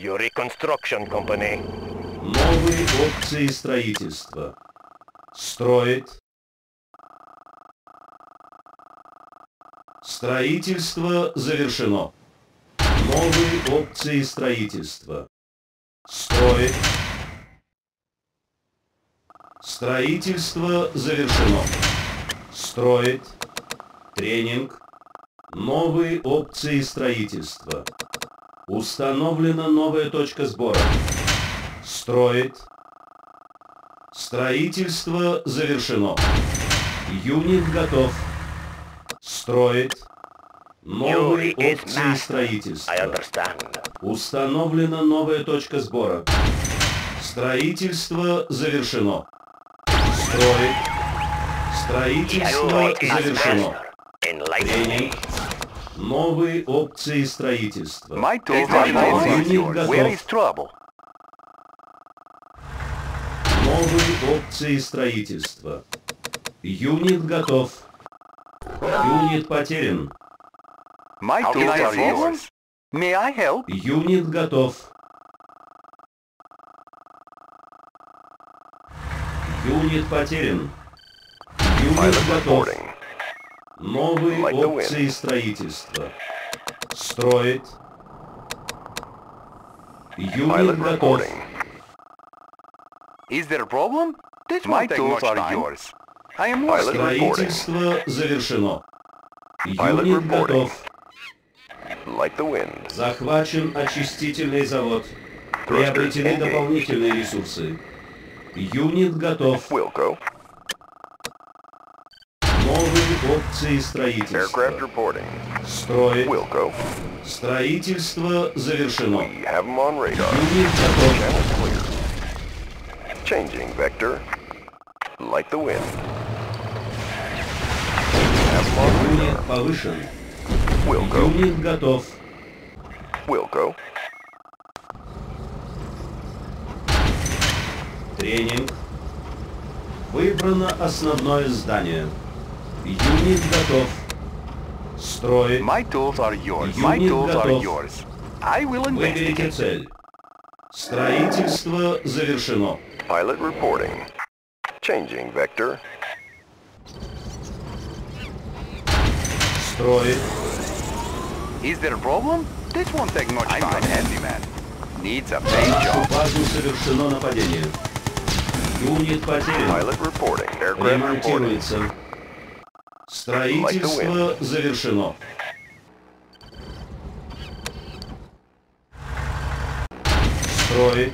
Yuri Construction Company. Новые опции строительства. Строит. Строительство завершено. Новые опции строительства. Строит. Строительство завершено. Строит. Тренинг. Новые опции строительства. Установлена новая точка сбора. Строит. Строительство завершено. Юнит готов. Строит. Новые опции строительства. Установлена новая точка сбора. Строительство завершено. Строит. Строительство завершено. Тренинг. Новые опции строительства. My tools are готов. Новые опции строительства. Юнит готов. Юнит потерян. My tools are yours. May I help? Юнит готов. Юнит потерян. Юнит готов. Новые опции строительства. Строит. Готов. reporting. Is there a problem? This My tools are yours. I am Pilot working. reporting. Строительство завершено. Pilot Юнит reporting. готов. Like the wind. Захвачен очистительный завод. Приобретены дополнительные ресурсы. Юнит готов. Wilco. коррекции строительства. Строит. Строительство завершено. Юнит готов. Changing vector. Like the wind. Юнит повышен. Wilco. Юнит готов. Wilco. Тренинг. Выбрано основное здание. Юнит готов. Строит. My tools are yours. My Unit tools are готов. yours. I will Выберите investigate. цель. Строительство завершено. Pilot reporting. Changing vector. Строит. Is there a problem? This won't take much I'm time. not handyman. Needs a На paint нашу job. базу совершено нападение. Юнит потерян. Pilot reporting. Aircraft reporting. Строительство завершено. Строит.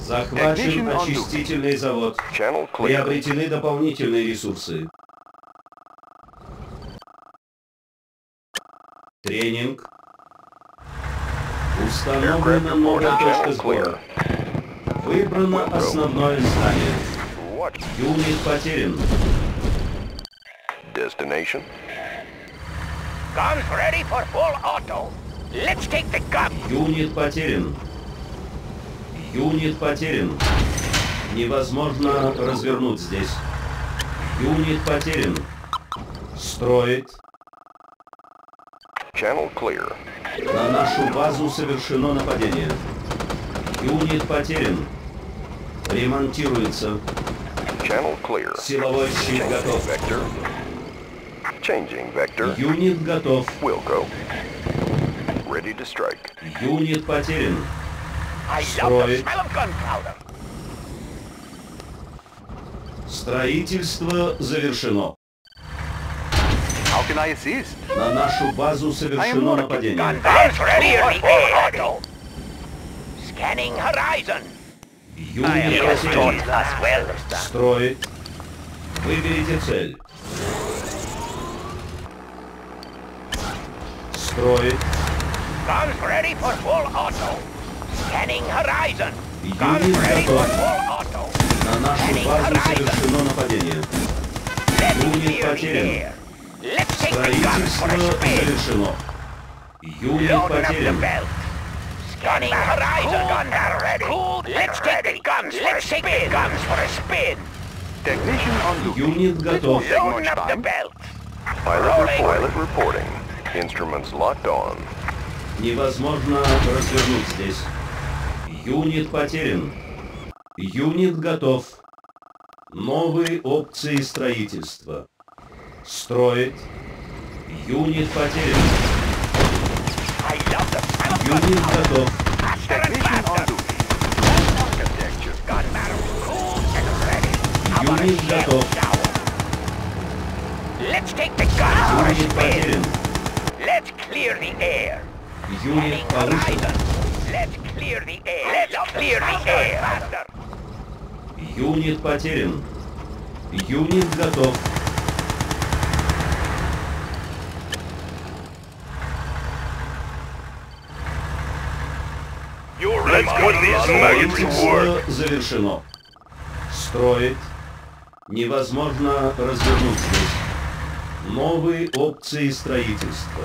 Захвачен очистительный завод. Приобретены дополнительные ресурсы. Тренинг. Установлена новая точка сбора. Выбрано основное здание. Юнит потерян. Destination. Guns ready for full auto. Let's take the gun. Юнит потерян. Юнит потерян. Невозможно развернуть здесь. Юнит потерян. Строит. Channel clear. На нашу базу совершено нападение. Юнит потерян. Ремонтируется. Channel clear. Силовой щит готов. vector. Changing vector. Юнит готов. Wilco. Ready to strike. Юнит потерян. Строит. Строительство завершено. How can I assist? На нашу базу совершено нападение. Scanning horizon. Юнит потерян. well. Строит. Выберите цель. Строит. Guns ready for full auto. Scanning horizon. Guns Юнит ready for готов. full auto. На нашу базу совершено нападение. Let me Юнит clear the потерян. air. Let's take the guns for a Строительство spin. завершено. Юнит Loading up the потерян. belt. Scanning horizon. Guns are ready. Let's take the guns for a spin. Guns for a spin. Technician on duty. Юнит готов. Take much Loading up the time. belt. Pilot, Rolling. pilot reporting. Instruments locked on. Невозможно развернуть здесь. Юнит потерян. Юнит готов. Новые опции строительства. Строит. Юнит потерян. Юнит готов. Юнит готов. Юнит потерян clear the air. Юрий Полушин. Clear the air. Let's clear the air. Юнит потерян. Юнит готов. завершено. Строить. Невозможно развернуться. Новые опции строительства.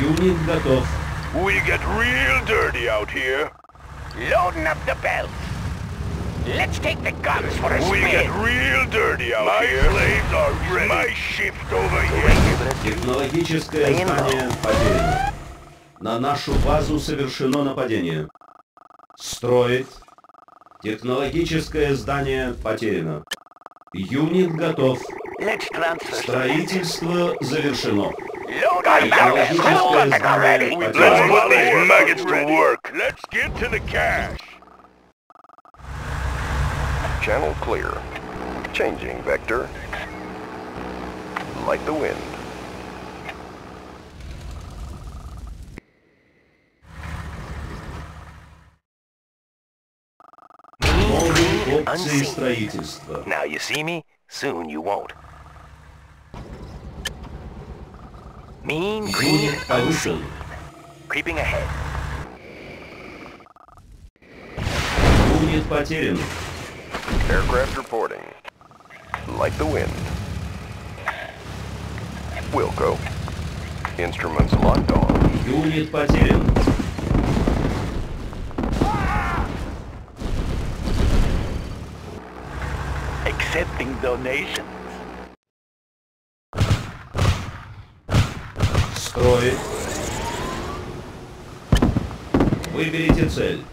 Юнит готов. We get real dirty out here. Loading up the belt. Let's take the guns for a We get spin. real dirty out My here. My slaves are ready. My shift over here. Технологическое здание потеряно. На нашу базу совершено нападение. Строить. Технологическое здание потеряно. Юнит готов. Строительство завершено. Load up already! Let's put these maggots to work! Let's get to the cash! Channel clear. Changing vector. Like the wind. Now you see me? Soon you won't. Mean green Юнит повышен. creeping ahead. Юнит потерян. Aircraft reporting. Like the wind. Wilco. Instruments locked on. Юнит потерян. Accepting donations. Выберите цель.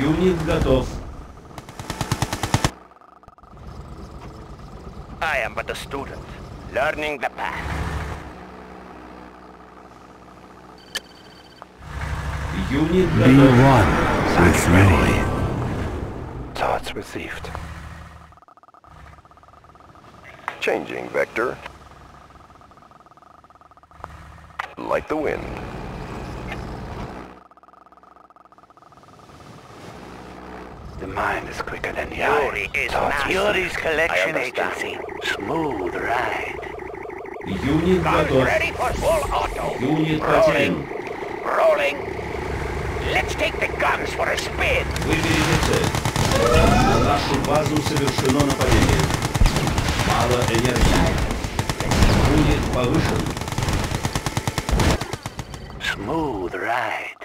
Юнит готов. I am but a student, learning the path. Юнит Be готов. one with me. received. Changing vector. Like the wind. The mind is quicker than the Yuri eye. Is Yuri's collection agency. Smooth ride. The Union got ready for full auto. Union Rolling. Rolling. Let's take the guns for a spin. We did it. На нашу базу совершено нападение. Мало энергии. Юнит повышен. Smooth ride.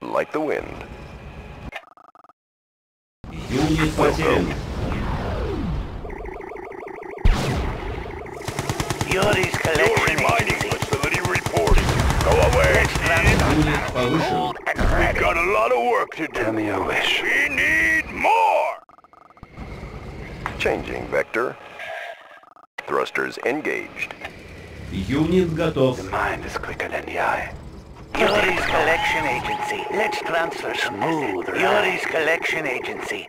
Like the wind. Юнит потерян. Yuri's collection agency. facility reporting. Go away. Юнит повышен. And ready. Got a lot of work to do. Tell me your wish. We need more. Changing vector. Thrusters engaged. Юнит готов. mind is quicker than the eye. Yuri's collection agency. Let's transfer smooth. Yuri's collection agency.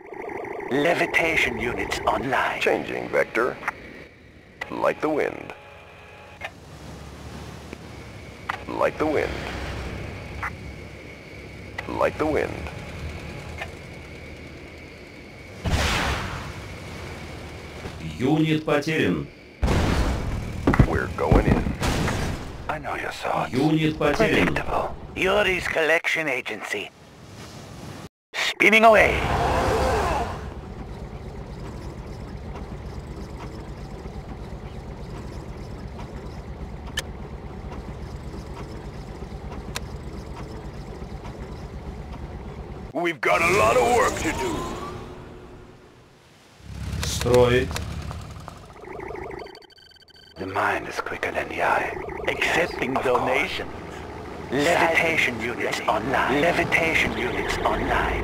Levitation units online. Changing vector. Like the wind. Like the wind. Like the wind. Юнит потерян. We're going in. I know your thoughts. Юнит потерян. Predictable. Yuri's collection agency. Spinning away. we've got a lot of work to do. Строить. The mind is quicker than the eye. Accepting donations. Levitation units online. Levitation units online.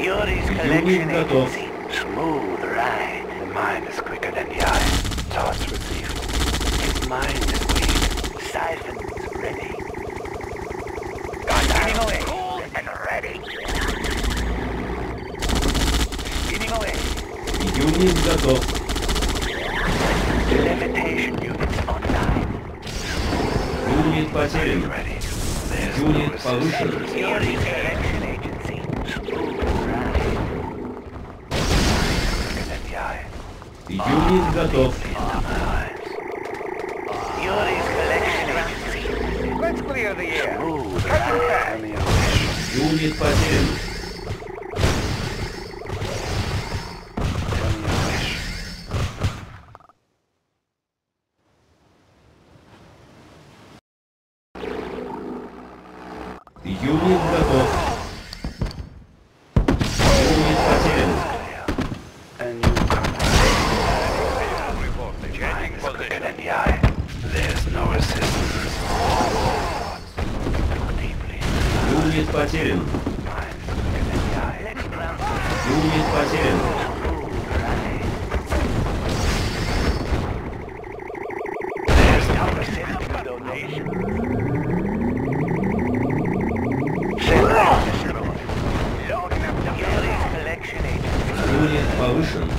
Yuri's collection готов. agency. Smooth ride. The mind is quicker than the eye. Thoughts received. His mind is weak. Siphons Юнит готов. Юнит потерян. Юнит повышен. Юнит готов. Let's clear the air. Cut your back июне победу. выше.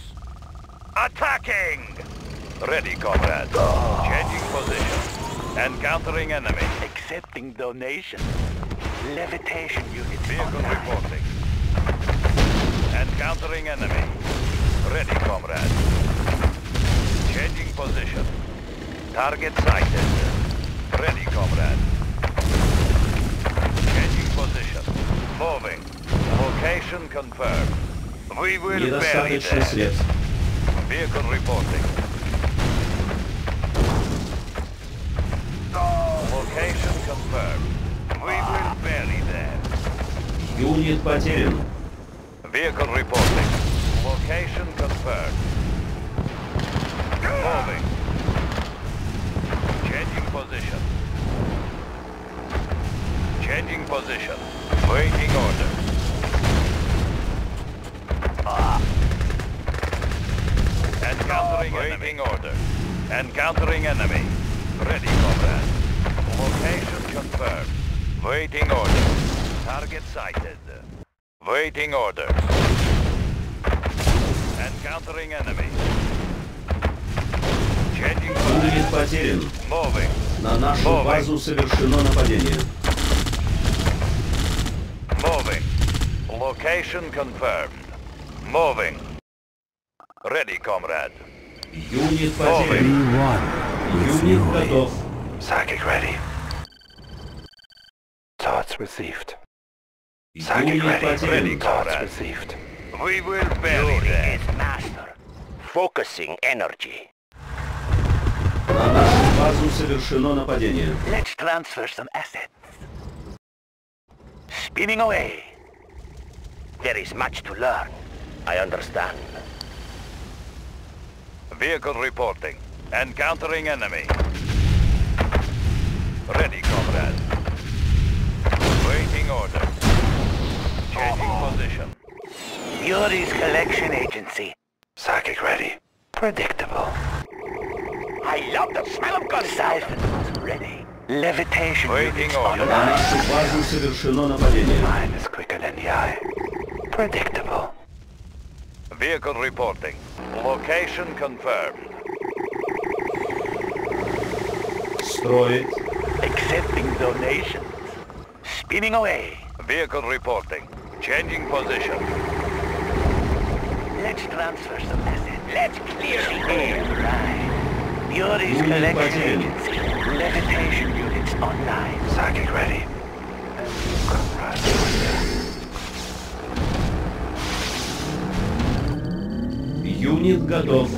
Attacking! Ready, comrades. Oh. Changing position. Encountering enemy. Accepting donation. Levitation unit Vehicle online. reporting. Encountering enemy. Ready, comrades. Changing position. Target sighted. Ready, comrade. Changing position. Moving. Location confirmed. We will bury them. средств. Vehicle reporting. Location confirmed. We will bury them. Юнит потерян. Vehicle reporting. Location confirmed. Moving. Changing position. Changing position. Waiting order. Encountering Waiting order. Encountering enemy. Ready, comrade. Location confirmed. Waiting order. Target sighted. Waiting order. Encountering enemy. Changing position. Юнит потерян. Moving. На нашу Moving. базу совершено нападение. Moving. Location confirmed. Moving. Ready, comrade. Юнит потерян. B1 with Юнит Fury. готов. Psychic ready. Thoughts received. Psychic Юнит ready. потерян. Thoughts comrade. received. We will bury them. master. Focusing energy. На нашу базу совершено нападение. Let's transfer some assets. Spinning away. There is much to learn. I understand. Vehicle reporting. Encountering enemy. Ready, comrade. Waiting order. Changing position. Yuri's collection agency. Psychic ready. Predictable. I love the smell of gun. Siphons ready. Levitation. Waiting order. Mine is quicker than the eye. Predictable. Vehicle reporting. Location confirmed. Destroyed. Accepting donations. Spinning away. Vehicle reporting. Changing position. Let's transfer some message. Let's clear the air. Right. Yuri's collection. Levitation units online. Psychic ready. Юнит готов.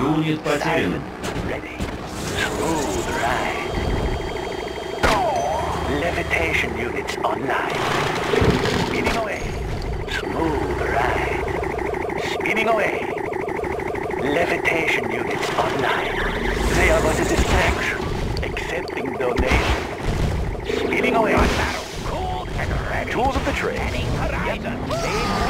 Юнит потерян. Siphons ready. Smooth ride. Levitation units online. Spinning away. Smooth ride. Spinning away. Levitation units online. They are but a distraction. Accepting donations. Spinning away. Cold and ready. Tools of the trade. Horizon.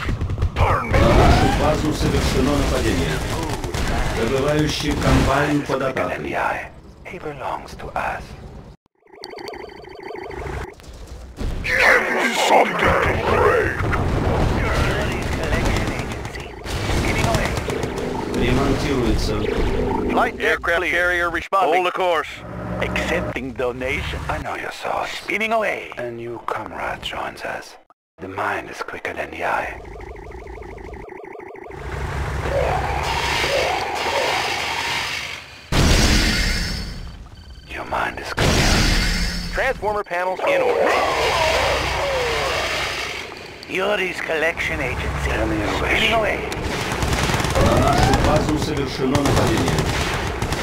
На нашу базу совершено нападение. Добывающий комбайн под Quicker than атакой. the eye. He belongs to us. Yuri's collection agency. Spinning away. Ремонтируется. Light aircraft carrier responding. Hold the course. Accepting donation. I know your thoughts. Spinning away. A new comrade joins us. The mind is quicker than the eye. mind is clear. Transformer panels in order. Yuri's collection agency. Spinning away.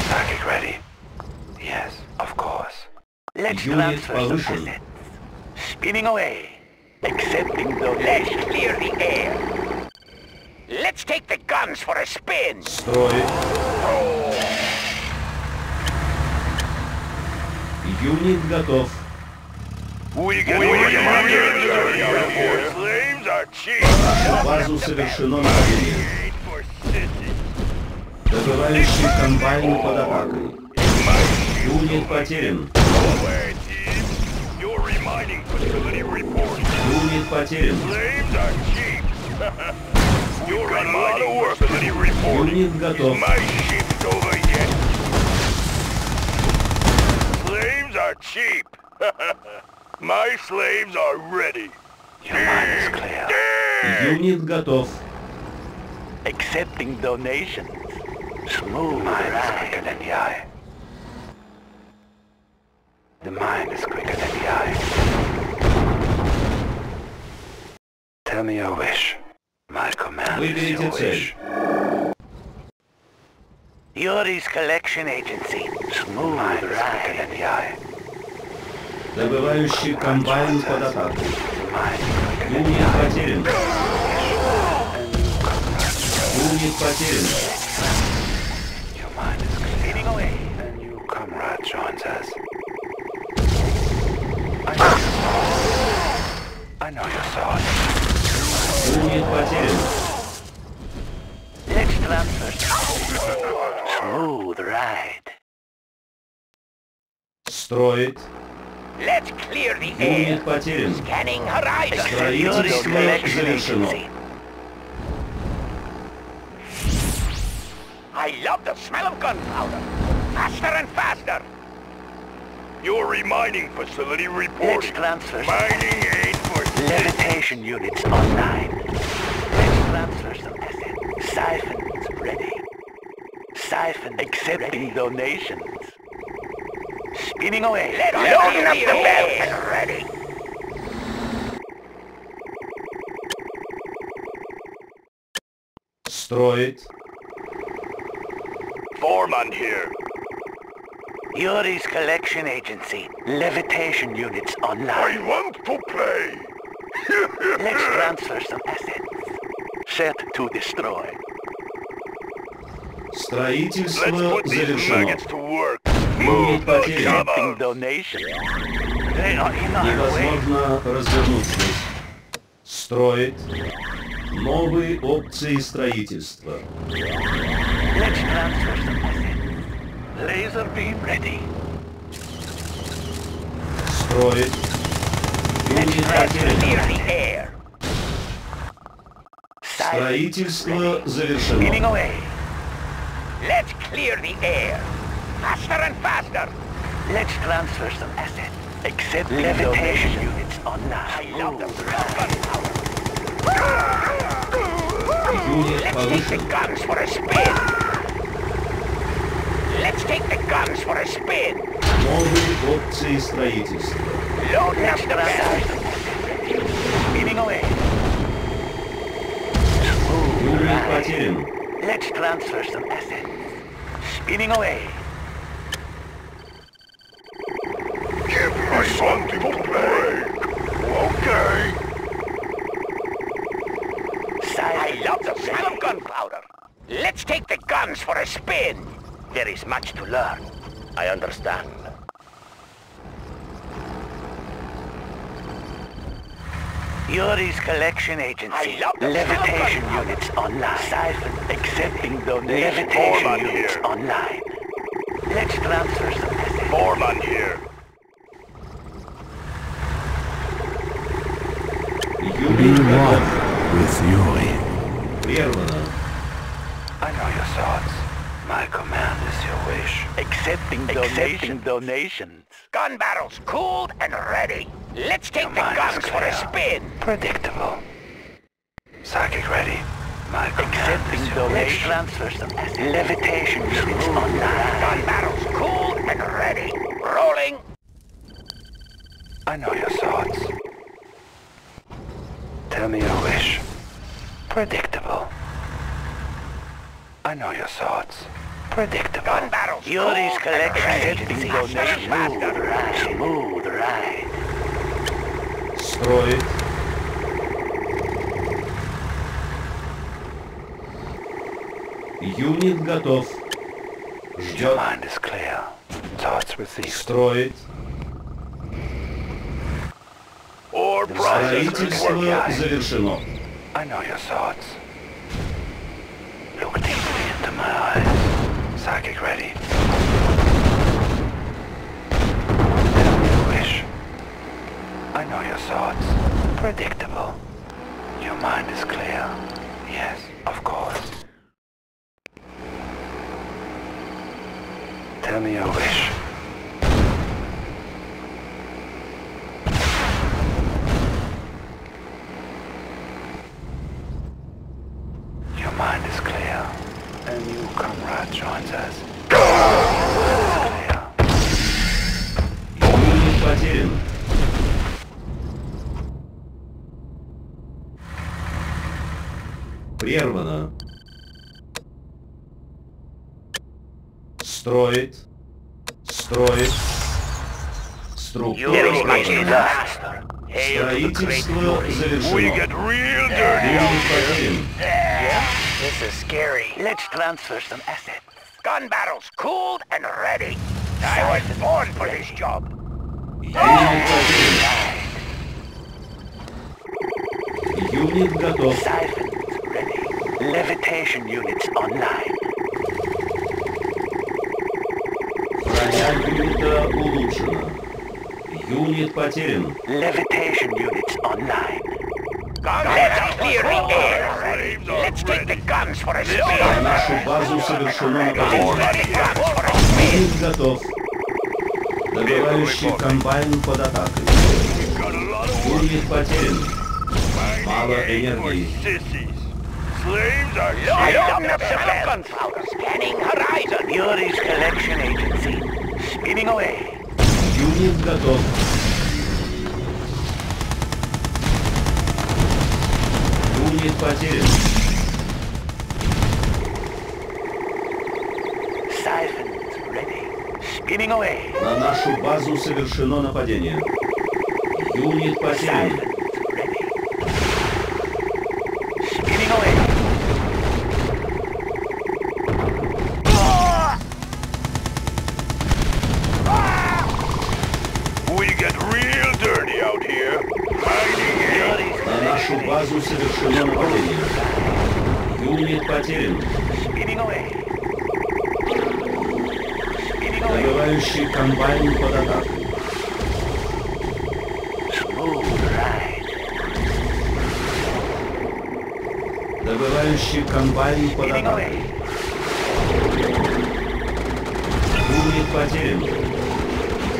Package ready. Yes, of course. Let's Unit transfer the Spinning away. Accepting the Let's clear the air. Let's take the guns for a spin. Story. Oh. Юнит готов. На базу совершено нападение. Добывающий комбайн под атакой. Юнит потерян. Юнит потерян. Юнит готов. cheap. my slaves are ready. Your mind is clear. Юнит готов. Accepting donations. Smooth Mind is ride. quicker than the eye. The mind is quicker than the eye. Tell me your wish. My command is Выберите your цель. wish. Yuri's collection agency. Smooth Mind is quicker than ride. the eye. Добывающий комбайн под атаку. Уник потерян. Уник потерян. Уник потерян. Next transfer. Smooth ride. Строить. Let's clear the air. Юнит потерян. Scanning horizon. Строительство Yuri's collection завершено. agency. I love the smell of gunpowder. Faster and faster. Your remining facility Let's reporting. transfer. Mining ain't for Levitation units online. Let's transfer some assets. Siphons ready. Siphon accepting donations. Spinning away. Let's open up the belt and ready. Строить. Foreman here. Yuri's collection agency. Levitation units online. want to play. Let's transfer some assets. Set to destroy. Строительство Let's put these завершено. maggots to work. Было потеряно. Невозможно развернуться. Строить. Новые опции строительства. Laser. Строить. Строительство завершено. Let's clear the air. Faster and faster. Let's transfer some assets. Accept levitation units online. I love them. Юнит Let's take the повышен. guns for a spin. Let's take the guns for a spin. Новые опции строительства. Load up the barrels. Spinning away. Юнит потерян. Let's transfer some assets. Spinning away. Me something to play. Okay. I love the smell of gunpowder. Let's take the guns for a spin. There is much to learn. I understand. Yuri's collection agency. Levitation units online. Siphon accepting donations. Levitation units here. online. Let's transfer some assets. Foreman here. one with Yuri. I know your thoughts. My command is your wish. Accepting, Accepting donations. donations. Gun barrels cooled and ready. Let's take your the guns for a spin. Predictable. Psychic ready. My command Accepting is Levitation units online. Gun barrels cooled and ready. Rolling. I know your thoughts. Tell me your wish. Predictable. I know your thoughts. Predictable. Gun barrels Yuri's cooled collection and ready. agency. Smooth ride. Smooth ride. Строить. Юнит готов. Your Ждет. mind Строительство work. завершено. I know your thoughts. Look deeply into my eyes. Psychic ready. Tell me your wish. I know your thoughts. Predictable. Your mind is clear. Yes, of course. Tell me your wish. Юнит out here. потерян. Yeah, this is scary. Let's transfer some assets. Gun barrels cooled and ready. I was born for this job. Юнит потерян. Юнит готов. Siphons ready. Levitation units online. Броня юнита улучшена. Юнит потерян. Levitation units online. Let's clear the air. Let's take the guns for a На spin. нашу базу совершено нападение. spin. Юнит готов. Добывающий комбайн под атакой. Юнит потерян. Мало энергии. Sissies. Slaves are Scanning horizon. Yuri's collection agency. Spinning away. Юнит готов. Юнит потерян. Siphons ready. Spinning away. На нашу базу совершено нападение. Юнит потерян. Siphons комбайн под Spinning атаку. away. Юнит потерян.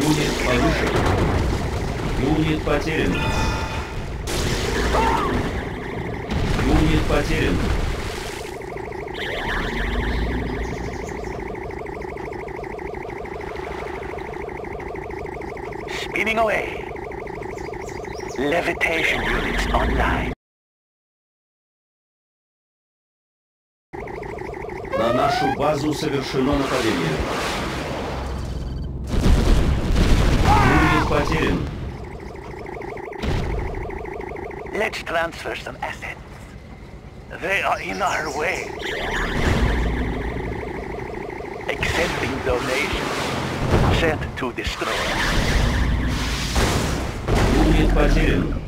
Юнит повышен. Юнит потерян. Юнит потерян. Spinning away. Levitation units online. Нашу базу совершено нападение. Юнит потерян. Let's transfer some assets. They are in our way. Accepting donations. Sent to destroy. Юнит потерян.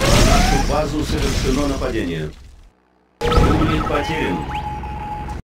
На нашу базу совершено нападение. Юнит потерян.